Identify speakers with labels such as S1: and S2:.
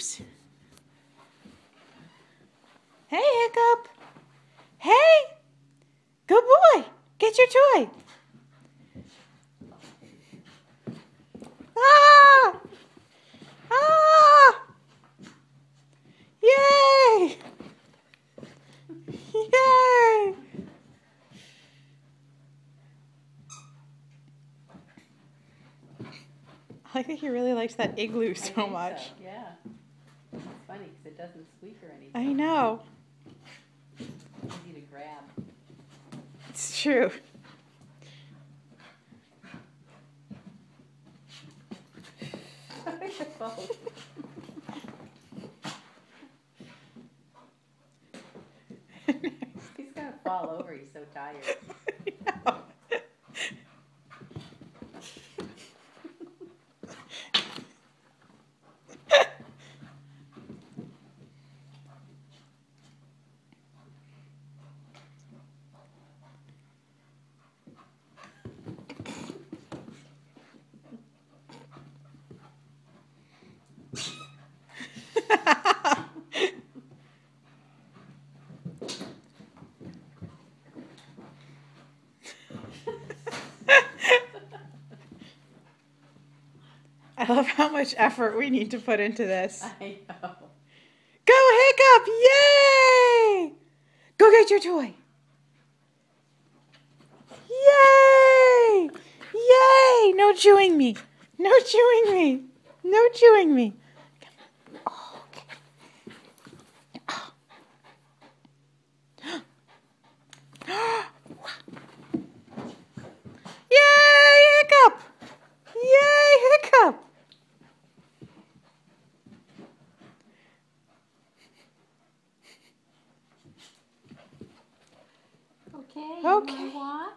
S1: Oops. Hey, Hiccup. Hey. Good boy. Get your toy. Ah! Ah! Yay! Yay! I think he really likes that igloo so much.
S2: It's funny because it doesn't squeak or anything.
S1: I know.
S2: Easy to grab.
S1: It's true.
S2: He's gonna fall over. He's so tired.
S1: love how much effort we need to put into this.
S2: I know.
S1: Go, Hiccup! Yay! Go get your toy. Yay! Yay! No chewing me. No chewing me. No chewing me. Oh, okay. Yay, Hiccup! Yay, Hiccup!
S2: Okay.
S1: Okay.
S2: You walk?